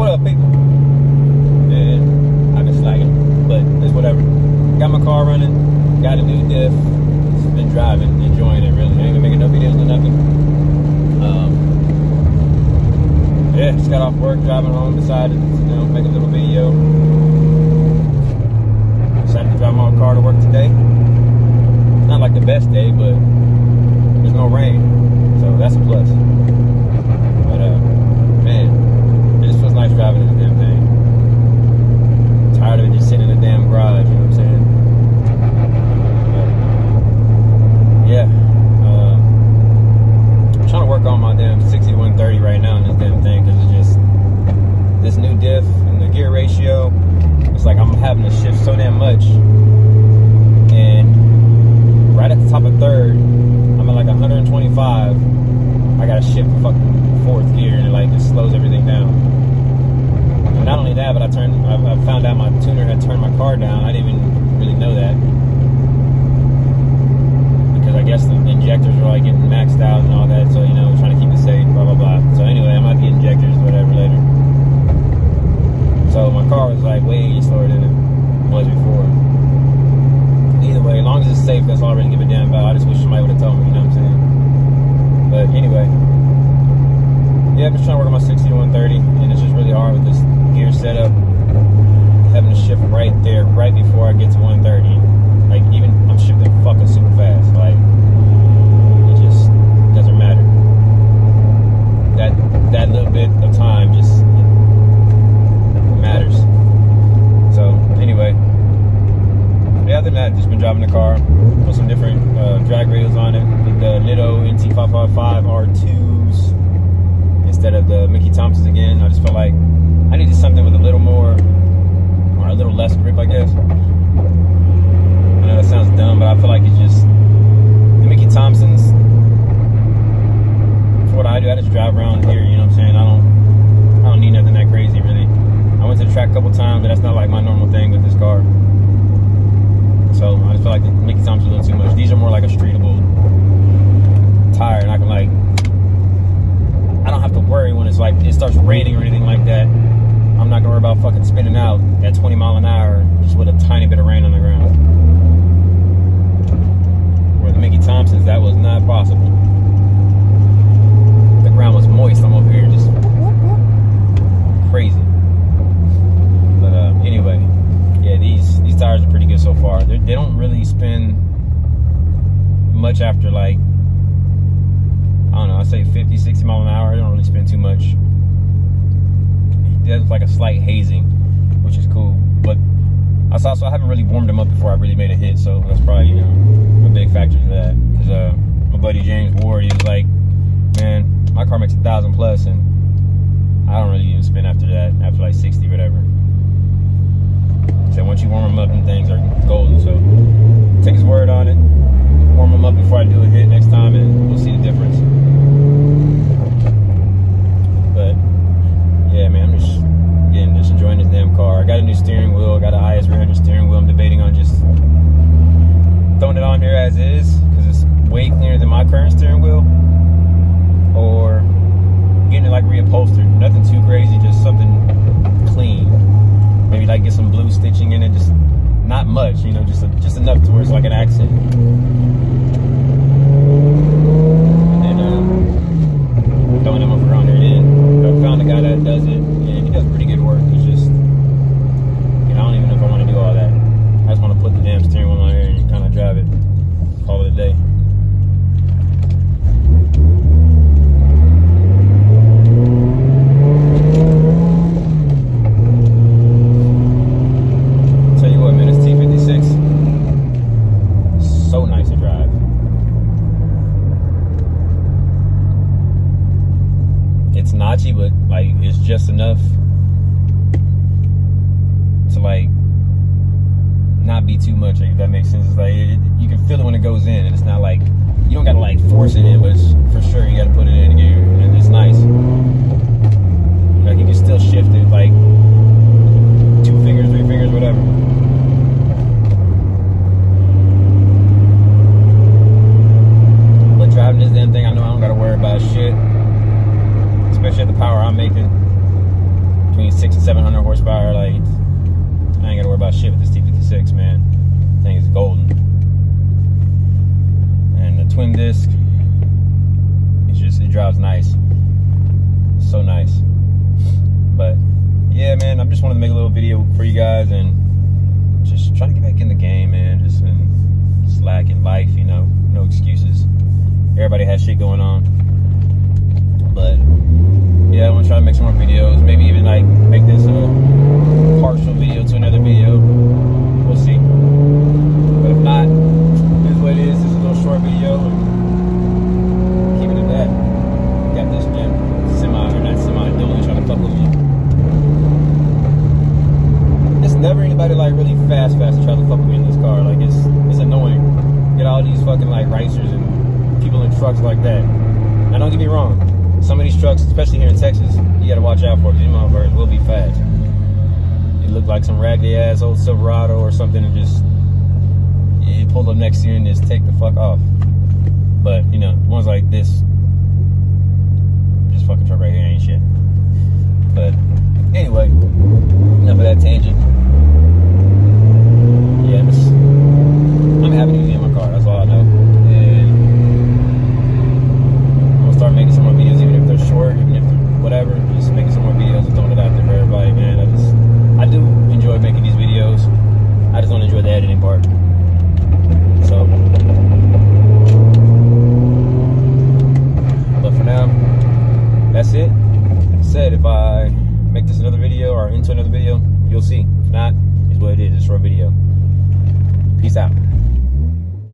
What up, people? And I've been slacking, but it's whatever. Got my car running, got a new diff, been driving, enjoying it really. I ain't gonna make no videos or nothing. Um, yeah, just got off work, driving home, decided to you know, make a little video. Decided to drive my car to work today. Not like the best day, but there's no rain, so that's a plus. But uh, man, it just feels nice driving this damn thing. tired of it just sitting in the damn garage. You know what I'm saying? But, yeah. Uh, I'm trying to work on my damn 6130 right now in this damn thing because it's just this new diff and the gear ratio. It's like I'm having to shift so damn much, and right at the top of third, I'm at like 125. I gotta shift fucking fourth gear and it like just slows everything down. And not only that, but I turned, I, I found out my tuner had turned my car down. I didn't even really know that because I guess the injectors were like getting maxed out and all that. So you know, trying to keep so my car was like way slower than it was before. Either way, as long as it's safe, that's all I really give a damn about. I just wish somebody would have told me, you know what I'm saying? But anyway, yeah, I'm just trying to work on my 60 to 130. Put some different uh, drag radials on it, the Nitto NT555 R2s instead of the Mickey Thompsons again. I just felt like I needed something with a little more, or a little less grip, I guess. I know that sounds dumb, but I feel like it's just the Mickey Thompsons. For what I do, I just drive around here. You know what I'm saying? I don't, I don't need nothing that crazy, really. I went to the track a couple times, but that's not like my normal thing with this car. So I just feel like Mickey a little too much. These are more like a streetable tire, and I can like, I don't have to worry when it's like it starts raining or anything like that. I'm not gonna worry about fucking spinning out at 20 mile an hour just with a tiny bit of rain on the ground. Where the Mickey Thompsons, that was not possible. The ground was moist. I'm over here just crazy. But uh, anyway, yeah, these these tires are pretty good so far. They're, they don't really spend much after like I don't know. I say 50, 60 mile an hour. They don't really spend too much. Does like a slight hazing, which is cool. But I saw so I haven't really warmed them up before I really made a hit. So that's probably you know a big factor to that. Because uh, my buddy James Ward, he was like, man, my car makes a thousand plus, and I don't really even spin after that. After like 60, whatever. So once you warm them up, them things are golden. So take his word on it. Warm them up before I do a hit next time, and we'll see the difference. But yeah, man, I'm just again just enjoying this damn car. I got a new steering wheel. I got an IS 300 steering wheel. I'm debating on just throwing it on here as is because it's way cleaner than my current steering wheel, or getting it like reupholstered. Nothing too crazy, just something clean. Maybe like get some blue stitching in it, just not much, you know, just a, just enough to where it's like an accent. And then um, throwing them up around there. And I found a guy that does it, and he does pretty good work. It's just, you know, I don't even know if I want to do all that. I just want to put the damn steering wheel on here and kind of drive it, call it a day. Tell you what, man, this T56 so nice to drive. It's notchy, but like it's just enough to like not be too much. If that makes sense. It's like it, you can feel it when it goes in, and it's not like you don't gotta like force it in, but for sure you gotta put it in gear, and it's nice. Like you can still shift it, like two fingers, three fingers, whatever. But driving this damn thing, I know I don't gotta worry about shit. Especially at the power I'm making. Between six and seven hundred horsepower. Like, I ain't gotta worry about shit with this T56, man. Thing is golden. And the twin disc, it's just, it drives nice. So nice. But, yeah, man, I just wanted to make a little video for you guys and just trying to get back in the game, man. Just been slacking life, you know, no excuses. Everybody has shit going on. never anybody like really fast, fast to try to fuck with me in this car. Like it's it's annoying. Get all these fucking like racers and people in trucks like that. Now don't get me wrong, some of these trucks, especially here in Texas, you gotta watch out for. These motherfuckers will be fast. You look like some raggedy ass old Silverado or something, and just you pull up next to you and just take the fuck off. But you know, ones like this, just fucking truck right here ain't shit.